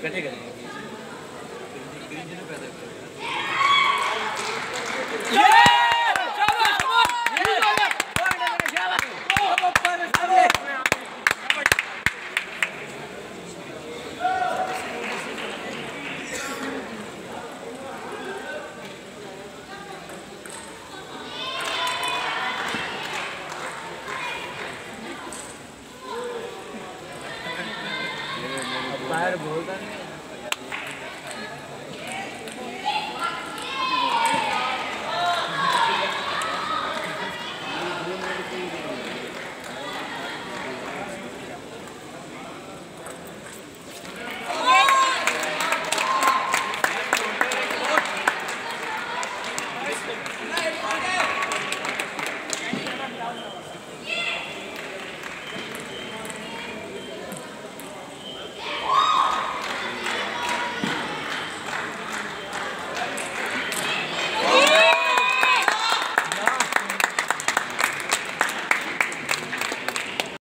跟这个东。बाहर बोलता नहीं